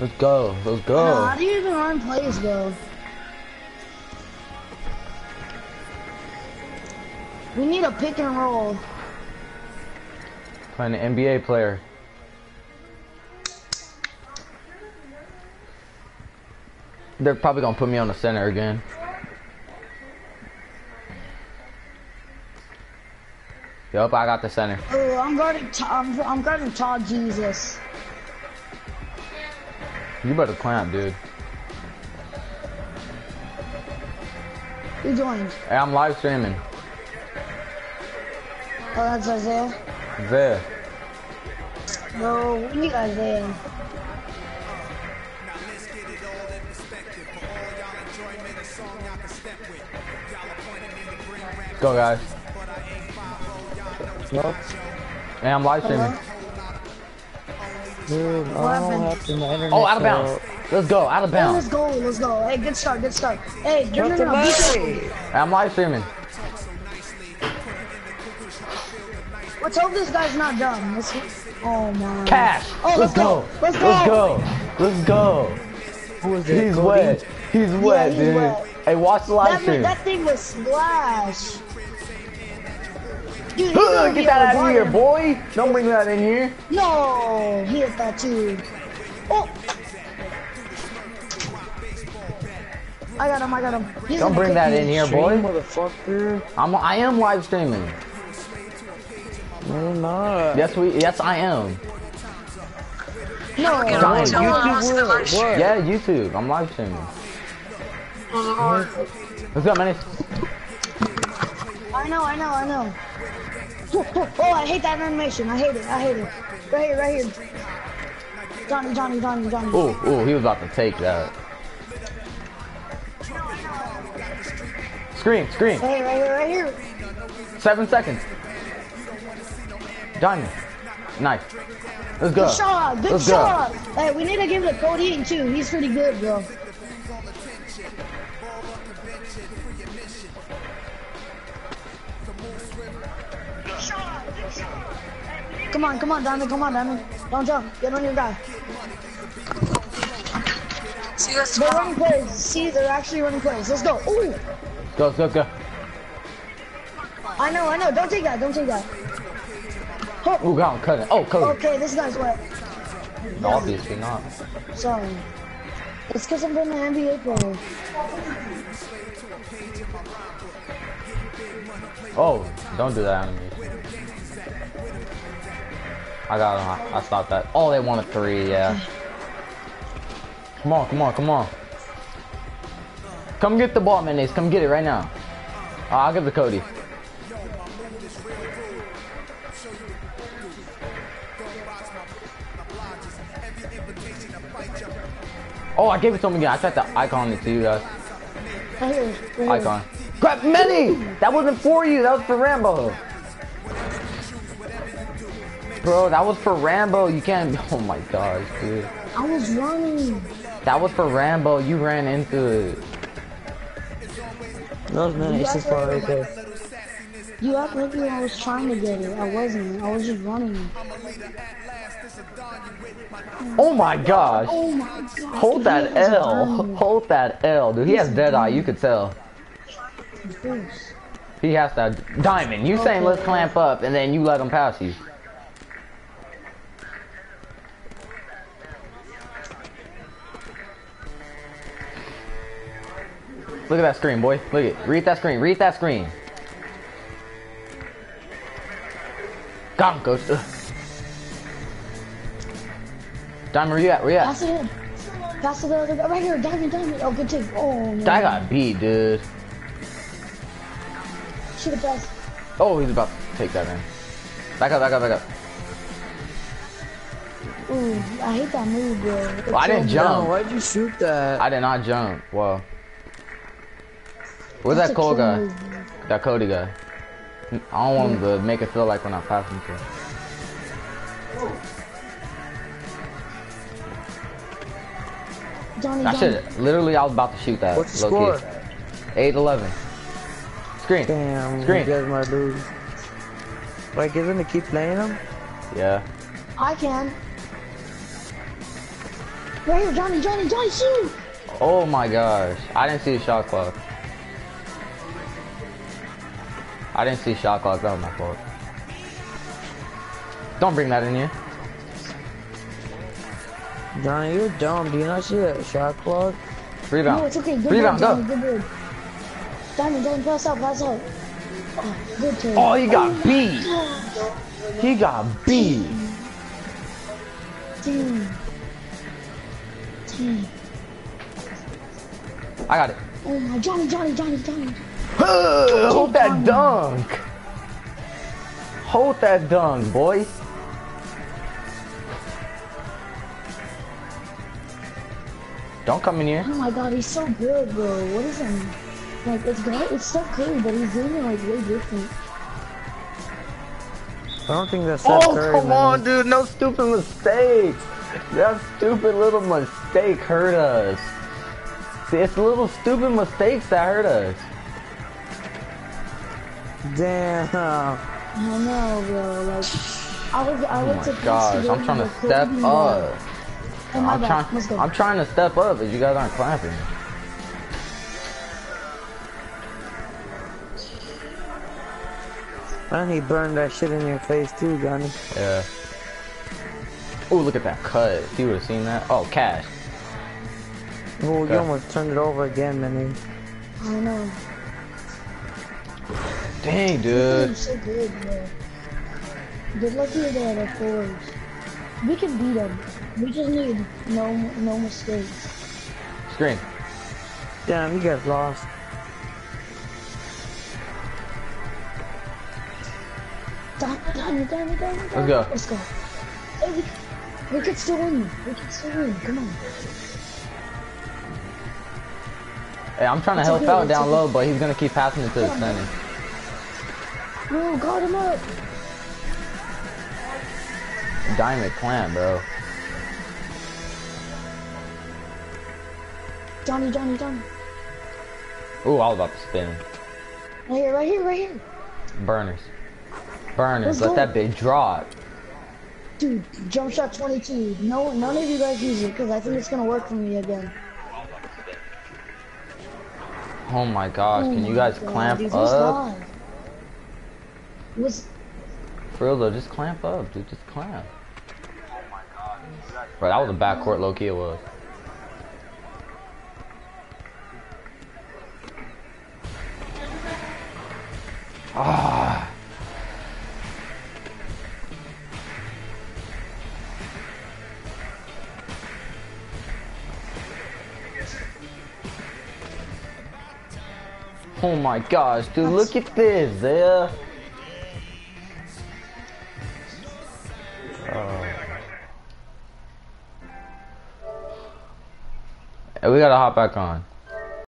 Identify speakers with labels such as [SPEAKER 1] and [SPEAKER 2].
[SPEAKER 1] Let's go. Let's go.
[SPEAKER 2] No, how do you even run plays though? We need a pick and roll.
[SPEAKER 1] Playing an NBA player. They're probably gonna put me on the center again. Yup, I got the center.
[SPEAKER 2] Oh, I'm guarding. I'm, I'm guarding Todd Jesus.
[SPEAKER 1] You better clamp, dude.
[SPEAKER 2] Who joined?
[SPEAKER 1] Hey, I'm live streaming.
[SPEAKER 2] Oh, that's Isaiah.
[SPEAKER 1] There.
[SPEAKER 2] No, we need Isaiah.
[SPEAKER 1] Go, guys. Hey, I'm live streaming.
[SPEAKER 3] Internet.
[SPEAKER 1] Oh, out of bounds. Let's go, out of
[SPEAKER 2] Hey, let's go. Let's go. Hey, good start. Good start. Hey, no, no,
[SPEAKER 3] What's the
[SPEAKER 2] no. Be careful.
[SPEAKER 3] play?
[SPEAKER 1] Hey, I'm live streaming.
[SPEAKER 2] Let's hope this guy's not dumb. Let's, oh my.
[SPEAKER 1] Cash.
[SPEAKER 2] Oh,
[SPEAKER 1] let's, go.
[SPEAKER 2] let's
[SPEAKER 1] go.
[SPEAKER 2] go. Let's
[SPEAKER 1] Let's
[SPEAKER 2] go.
[SPEAKER 1] go. Let's go.
[SPEAKER 3] Who is it?
[SPEAKER 1] He's
[SPEAKER 3] Cody?
[SPEAKER 1] wet. He's wet,
[SPEAKER 2] he's
[SPEAKER 1] dude.
[SPEAKER 2] wet.
[SPEAKER 1] Hey, watch the live
[SPEAKER 2] That,
[SPEAKER 1] stream.
[SPEAKER 2] that thing was splash. Dude, he's
[SPEAKER 1] Ugh, Get that out of here, boy. Don't bring that in here.
[SPEAKER 2] No, he hit that too. Oh. I got him. I got him. He's
[SPEAKER 1] Don't bring that in here, boy.
[SPEAKER 3] motherfucker.
[SPEAKER 1] I'm, I am live streaming.
[SPEAKER 3] No, you're not.
[SPEAKER 1] Yes, we. Yes, I am.
[SPEAKER 2] No,
[SPEAKER 4] Get
[SPEAKER 1] Fine.
[SPEAKER 4] on until
[SPEAKER 1] You
[SPEAKER 4] we're
[SPEAKER 1] do
[SPEAKER 4] almost to the
[SPEAKER 3] what?
[SPEAKER 4] live
[SPEAKER 1] Yeah, YouTube. I'm live streaming. Let's go, man.
[SPEAKER 2] I know. I know. I know. Oh, I hate that animation. I hate it. I hate it. Right here. Right here. Johnny. Johnny. Johnny. Johnny.
[SPEAKER 1] Oh, oh, he was about to take that. Scream, scream.
[SPEAKER 2] Hey, right here. Right here.
[SPEAKER 1] Seven seconds. Done. Nice. Let's go.
[SPEAKER 2] Good shot. Good
[SPEAKER 1] Let's
[SPEAKER 2] shot. Hey, we need to give it to Cody Eaton too. He's pretty good, bro. Come on, come on, Diamond, come on, Diamond. Don't jump. Get on your guy.
[SPEAKER 4] See you guys
[SPEAKER 2] They're
[SPEAKER 4] tomorrow.
[SPEAKER 2] running plays. See, they're actually running plays. Let's go. Ooh.
[SPEAKER 1] Go, go, go.
[SPEAKER 2] I know, I know. Don't take that. Don't take that. Oh,
[SPEAKER 1] Ooh, got him, cut it. Oh, Cody.
[SPEAKER 2] okay, this guy's wet.
[SPEAKER 1] Obviously not.
[SPEAKER 2] Sorry. It's because I'm from the NBA player.
[SPEAKER 1] Oh, don't do that animation. I got him. I, stopped that. Oh, they want a three, yeah. Come on, come on, come on. Come get the ball, mayonnaise. Come get it right now. Uh, I'll give it to Cody. Oh, I gave it to him again. I tried to icon it to you guys.
[SPEAKER 2] Right here. Right here.
[SPEAKER 1] Icon. Crap, Manny! That wasn't for you. That was for Rambo. Bro, that was for Rambo. You can't. Oh my gosh, dude.
[SPEAKER 2] I was running.
[SPEAKER 1] That was for Rambo. You ran into it.
[SPEAKER 3] No, was man, it's just far right there.
[SPEAKER 2] You act like I was trying to get it. I wasn't. I was just running.
[SPEAKER 1] Oh my gosh.
[SPEAKER 2] Oh my god.
[SPEAKER 1] Hold that L. Hold that L, dude. He has dead eye. You could tell. He has that diamond. You saying let's clamp up, and then you let him pass you. Look at that screen, boy. Look at read that screen. Read that screen. Got him, coach. Ugh. Diamond, where you at? Where you at?
[SPEAKER 2] Pass it in. Pass it guy. Right here. Diamond, diamond. Oh, good take. Oh, no.
[SPEAKER 1] I got beat, dude.
[SPEAKER 2] Should have passed.
[SPEAKER 1] Oh, he's about to take that in. Back up, back up, back up.
[SPEAKER 2] Ooh, I hate that move, bro. It's
[SPEAKER 1] Well, I didn't jump.
[SPEAKER 3] No, why'd you shoot that?
[SPEAKER 1] I did not jump. Well, where's
[SPEAKER 2] That's
[SPEAKER 1] that
[SPEAKER 2] a
[SPEAKER 1] Cole
[SPEAKER 2] kill
[SPEAKER 1] guy?
[SPEAKER 2] move.
[SPEAKER 1] That Cody guy. I don't want him to make it feel like we're not passing to.
[SPEAKER 2] Johnny,
[SPEAKER 1] I
[SPEAKER 2] Johnny.
[SPEAKER 1] should literally. I was about to shoot that.
[SPEAKER 3] What's the
[SPEAKER 1] low
[SPEAKER 3] score?
[SPEAKER 1] key. Eight eleven. Screen.
[SPEAKER 3] Damn,
[SPEAKER 1] Screen.
[SPEAKER 3] you guys might lose. Wait, get him to keep playing him?
[SPEAKER 1] Yeah.
[SPEAKER 2] I can. Right here, Johnny, Johnny, Johnny, shoot!
[SPEAKER 1] Oh my gosh. I didn't see a shot clock. I didn't see shot clock. That was my fault. Don't bring that in here.
[SPEAKER 3] Johnny, you're dumb. Do you not see that shot clock?
[SPEAKER 1] Rebound.
[SPEAKER 2] No, it's okay. Good
[SPEAKER 1] Rebound,
[SPEAKER 2] Johnny,
[SPEAKER 1] go.
[SPEAKER 2] good Johnny, Johnny, pass out, pass out. Oh, good turn.
[SPEAKER 1] Oh, he got beat. He got beat.
[SPEAKER 2] Damn. Damn.
[SPEAKER 1] I got it.
[SPEAKER 2] Oh my, Johnny, Johnny, Johnny, Johnny.
[SPEAKER 1] Hold that dunk. Hold that dunk, boy. Don't come in here.
[SPEAKER 2] Oh my god, he's so good, bro. What is him? Like, it's God, it's Steph Curry, but he's doing it like way different.
[SPEAKER 3] I don't think that's Steph
[SPEAKER 1] Oh,
[SPEAKER 3] Curry,
[SPEAKER 1] come
[SPEAKER 3] man.
[SPEAKER 1] on, dude. No stupid mistakes. That stupid little mistake hurt us. See, it's little stupid mistakes that hurt us.
[SPEAKER 3] Damn.
[SPEAKER 2] I know, bro. Like, I was, I
[SPEAKER 1] Oh
[SPEAKER 2] went to
[SPEAKER 1] my gosh, I'm trying to step up.
[SPEAKER 2] Oh my
[SPEAKER 1] I'm
[SPEAKER 2] bad. Let's
[SPEAKER 1] trying,
[SPEAKER 2] go.
[SPEAKER 1] I'm trying to step up, but you guys aren't clapping.
[SPEAKER 3] And he burned that shit in your face too, Johnny.
[SPEAKER 1] Yeah. Oh, look at that cut. If you would have seen that. Oh, cash.
[SPEAKER 3] Well,
[SPEAKER 1] Okay.
[SPEAKER 3] you almost turned it over again, man.
[SPEAKER 2] I know.
[SPEAKER 1] Dang,
[SPEAKER 2] He's
[SPEAKER 1] dude.
[SPEAKER 2] so good, bro. Good luck with uh, the other fours. We can beat them. We just need no, no mistakes.
[SPEAKER 1] Screen.
[SPEAKER 3] Damn, you guys lost.
[SPEAKER 2] Damn it, damn it, damn it, damn it.
[SPEAKER 1] Let's go.
[SPEAKER 2] Let's go. Hey, we, can still win. We can still win. Come on.
[SPEAKER 1] Hey, I'm trying to
[SPEAKER 2] It's
[SPEAKER 1] help
[SPEAKER 2] okay,
[SPEAKER 1] out down
[SPEAKER 2] okay.
[SPEAKER 1] low, but he's gonna keep passing it to the center.
[SPEAKER 2] No, guard him up.
[SPEAKER 1] Diamond clamp, bro.
[SPEAKER 2] Johnny, Johnny, Johnny.
[SPEAKER 1] Ooh, I was about to spin.
[SPEAKER 2] Right here, right here, right here.
[SPEAKER 1] Burners. Burners. Let that bitch drop.
[SPEAKER 2] Dude, jump shot 22. No, none of you guys use it because I think it's gonna work for me again.
[SPEAKER 1] Oh my gosh,
[SPEAKER 2] Oh
[SPEAKER 1] can you guys
[SPEAKER 2] God,
[SPEAKER 1] clamp
[SPEAKER 2] dude,
[SPEAKER 1] up?
[SPEAKER 2] Was
[SPEAKER 1] For real though, just clamp up, dude. Just clamp. Bro, that was a backcourt low key it was. Ah. Oh Oh my gosh, dude, look at this, yeah. Hey, we gotta hop back on.